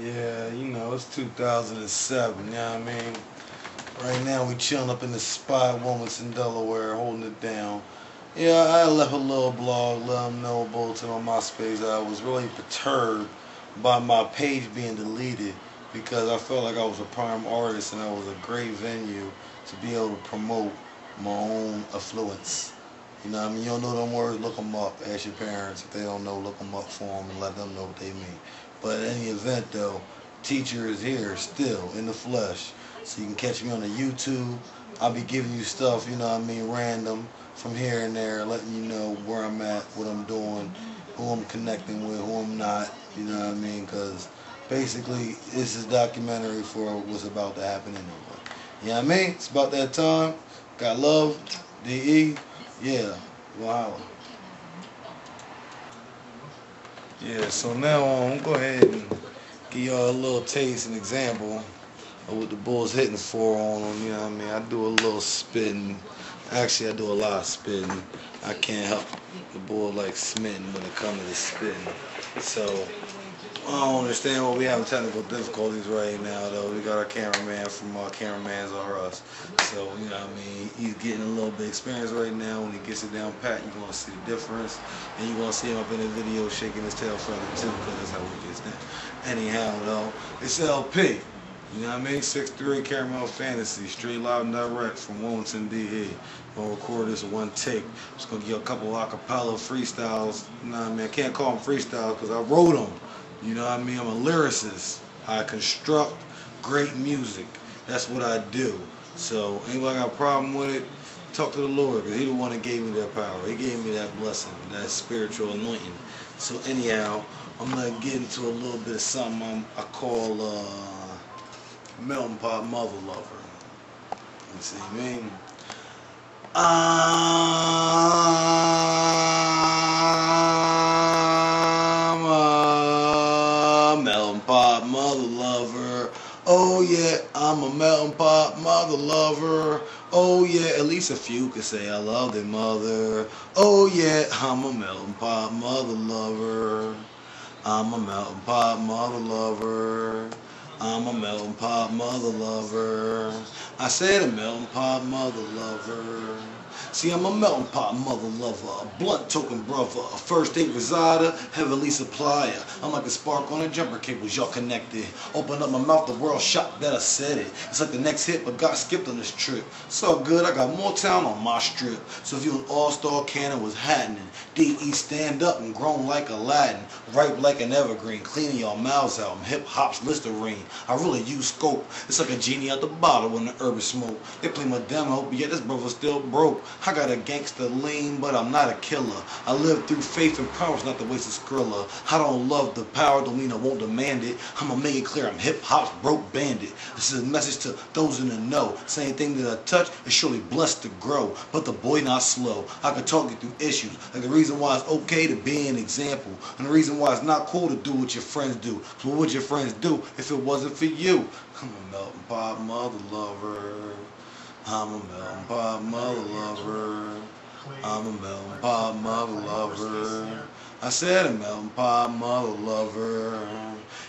Yeah, you know, it's 2007, you know what I mean? Right now we chilling up in the spot, Wilmington, Delaware, holding it down. Yeah, I left a little blog, let them know, bulletin on MySpace. I was really perturbed by my page being deleted because I felt like I was a prime artist and I was a great venue to be able to promote my own affluence. You know I mean? You don't know them words, look them up. Ask your parents. If they don't know, look them up for them and let them know what they mean. But in any event, though, teacher is here still in the flesh. So you can catch me on the YouTube. I'll be giving you stuff, you know what I mean, random from here and there, letting you know where I'm at, what I'm doing, who I'm connecting with, who I'm not, you know what I mean? Because basically, this is documentary for what's about to happen anyway. You know what I mean? It's about that time. Got love, DE, yeah, wow. Yeah, so now um, I'm going to go ahead and give y'all a little taste and example of what the bull's hitting for on them, you know what I mean? I do a little spitting. Actually, I do a lot of spitting. I can't help the bull like smitten when it comes to spitting. So, I don't understand why we having technical difficulties right now, though. We got our cameraman from uh, our Cameramans Are Us. So, you know what I mean? He's getting a little bit experience right now. When he gets it down pat, you're going to see the difference. And you're going to see him up in the video shaking his tail feather, too, because that's how he gets down. Anyhow, though, it's LP. You know what I mean? 6'3 Caramel Fantasy, straight live and direct from Wilmington, DE. Gonna record this one take. Just gonna give a couple acapella freestyles. You know what I mean? I can't call them freestyles because I wrote them. You know what I mean? I'm a lyricist. I construct great music. That's what I do. So anybody got a problem with it, talk to the Lord because He the one that gave me that power. He gave me that blessing, that spiritual anointing. So anyhow, I'm gonna get into a little bit of something I'm, I call uh, melting pot mother lover. You see what I mean? I'm a melting pot mother lover. Oh yeah, I'm a melting pot mother lover. Oh yeah, at least a few could say I love their mother. Oh yeah, I'm a melting pot mother lover. I'm a melting pot mother lover. I'm a melting pot mother lover. I said a melting pot mother lover. See, I'm a melting pot mother lover, a blunt token brother, a first aid resider, heavenly supplier. I'm like a spark on a jumper cables, y'all connected. Open up my mouth, the world shocked that I said it. It's like the next hit, but got skipped on this trip. So good, I got more town on my strip. So if you an all-star cannon was happening, DE stand up and grown like Aladdin, ripe like an evergreen, cleaning y'all mouths out. I'm hip hop's Listerine. I really use scope. It's like a genie out the bottle when the urban smoke. They play my demo, but yet this brother still broke. I got a gangster lean, but I'm not a killer. I live through faith and promise, not the waste of skrilla. I don't love the power, don't mean I won't demand it. I'ma make it clear I'm hip hop's broke bandit. This is a message to those in the know. Same thing that I touch is surely blessed to grow, but the boy not slow. I can talk you through issues, like the reason why it's okay to be an example, and the reason why it's not cool to do what your friends do. So what would your friends do if it wasn't for you? I'm a melting pot mother lover. I'm a melting pot mother lover. I'm a melting pot mother lover. I said a melting pot mother lover.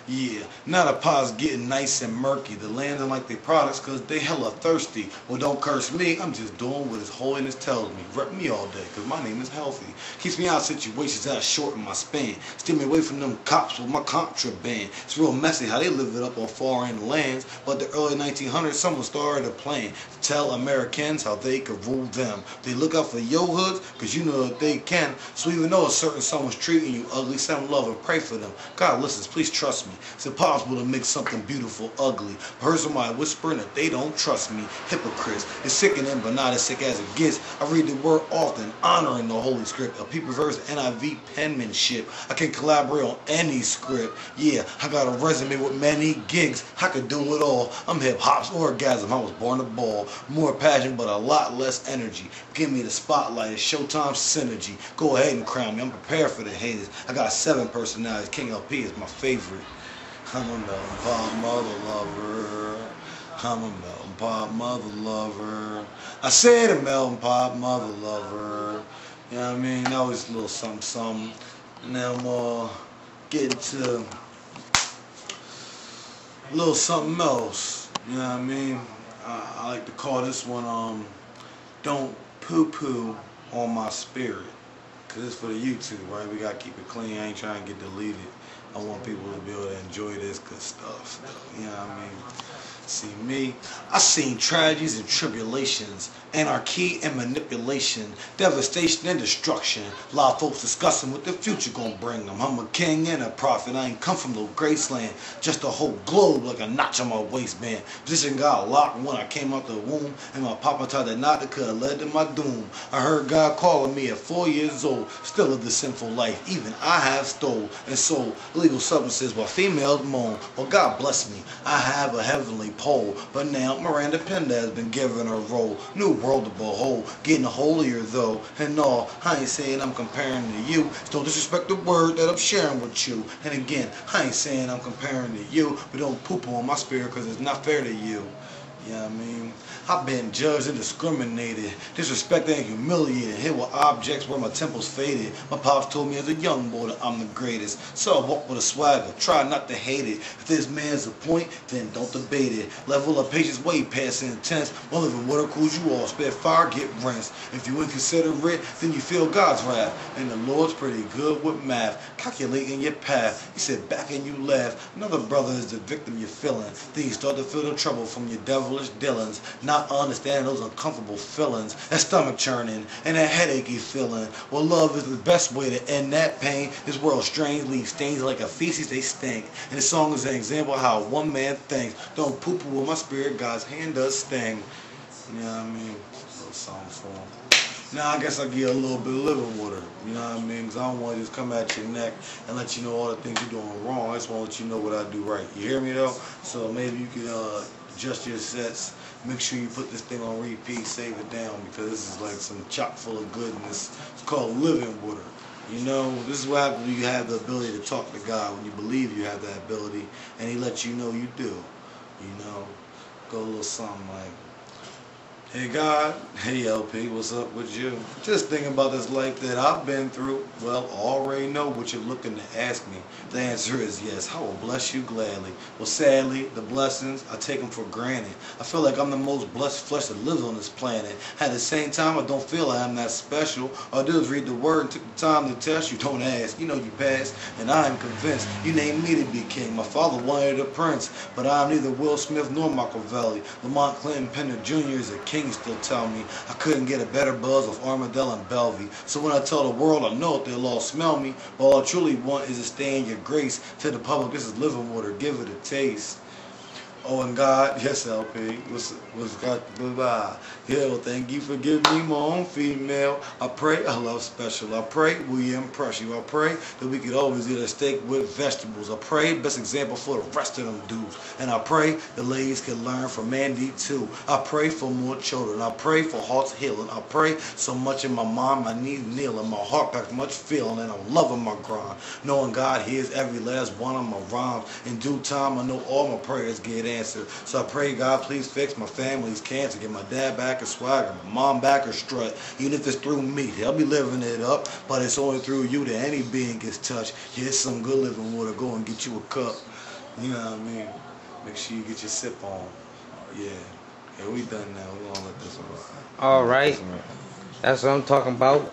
Yeah, now the pot's getting nice and murky. The landing like they products cause they hella thirsty. Well, don't curse me. I'm just doing what His Holiness tells me. Rep me all day cause my name is healthy. Keeps me out of situations that shorten my span. Steer me away from them cops with my contraband. It's real messy how they live it up on foreign lands. But the early 1900s, someone started a plan to tell Americans how they could rule them. They look out for your hoods cause you know that they can. So even though a certain someone's treating you ugly, send love and pray for them. God listens, please trust me. It's impossible to make something beautiful ugly. Heard somebody whispering that they don't trust me. Hypocrites. It's sickening, but not as sick as it gets. I read the word often, honoring the Holy Script. A people verse NIV penmanship. I can collaborate on any script. Yeah, I got a resume with many gigs. I could do it all. I'm hip hop's orgasm. I was born to ball. More passion, but a lot less energy. Give me the spotlight. It's Showtime synergy. Go ahead and crown me. I'm prepared for the haters. I got seven personalities. King LP is my favorite. I'm a melting pot mother lover. I'm a melting pot mother lover. I said a melting pot mother lover. You know what I mean? That was a little something, something. And now I'm uh, getting to a little something else. You know what I mean? I, I like to call this one um, "Don't Poo Poo on My Spirit." Cause it's for the YouTube, right? We gotta keep it clean. I ain't trying to get deleted. I want people to be able to enjoy this good stuff. You know what I mean? See me, I seen tragedies and tribulations, anarchy and manipulation, devastation and destruction. A lot of folks discussing what the future gonna bring them. I'm a king and a prophet. I ain't come from no Graceland, just a whole globe like a notch on my waistband. Position got locked when I came out the womb, and my papa tried to knock it could have led to my doom. I heard God calling me at four years old, still of the sinful life. Even I have stole and sold illegal substances while females moan. Well, God bless me. I have a heavenly pole. But now Miranda Pinda has been given a role. New world to behold. Getting holier though. And all, I ain't saying I'm comparing to you. Don't disrespect the word that I'm sharing with you. And again, I ain't saying I'm comparing to you. But don't poop on my spirit because it's not fair to you. You know what I mean? I've been judged and discriminated, disrespected and humiliated, hit with objects where my temples faded. My pops told me as a young boy that I'm the greatest. So I walk with a swagger, try not to hate it. If this man's a point, then don't debate it. Level of patience way past intense. One living water cools you off, spit fire, get rinsed. If you inconsiderate, then you feel God's wrath. And the Lord's pretty good with math, calculating your path. You sit back and you laugh. Another brother is the victim you're feeling. Then you start to feel the trouble from your devilish dealings. Not understanding those uncomfortable feelings, that stomach churning, and that headachy feeling. Well, love is the best way to end that pain. This world strangely stains like a feces, they stink. And the song is an example of how one man thinks. Don't poo poo with my spirit, God's hand does sting. You know what I mean? Little song for him. Now I guess I get a little bit of living with her. You know what I mean? Because I don't want to just come at your neck and let you know all the things you're doing wrong. I just want to let you know what I do right. You hear me though? So maybe you can uh, adjust your sets. Make sure you put this thing on repeat, save it down because this is like some chock full of goodness. It's called living water. You know, this is what happens when you have the ability to talk to God, when you believe you have that ability, and He lets you know you do. You know, go a little something like, Hey God, hey LP, what's up with you? Just thinking about this life that I've been through. Well, already know what you're looking to ask me. The answer is yes. I will bless you gladly. Well, sadly, the blessings, I take them for granted. I feel like I'm the most blessed flesh that lives on this planet. At the same time, I don't feel like I'm that special. All I do is read the word and took the time to test you. Don't ask. You know you passed, and I am convinced. You named me to be king. My father wanted a prince, but I'm neither Will Smith nor Machiavelli. Lamont Clinton Penner Jr. is a king still tell me I couldn't get a better buzz of Armadale and Belvy. So when I tell the world I know it, they'll all smell me. But all I truly want is to stay in your grace. To the public, this is living water. Give it a taste. Oh, and God, yes, LP, what's, got, bye Yeah, well, thank you for giving me my own female. I pray I love special. I pray we impress you. I pray that we could always eat a steak with vegetables. I pray best example for the rest of them dudes. And I pray the ladies can learn from Mandy too. I pray for more children. I pray for hearts healing. I pray so much in my mind, my knees kneeling, my heart packs much feeling, and I'm loving my grind. Knowing God hears every last one of my rhymes. In due time, I know all my prayers get answered answer. So I pray God please fix my family's cancer, get my dad back a swagger, my mom back a strut. Even if it's through me, they'll be living it up. But it's only through you that any being gets touched. Here's some good living water. Go and get you a cup. You know what I mean? Make sure you get your sip on. Yeah. Yeah, we done now. We're gonna let this one. All right. That's what I'm talking about.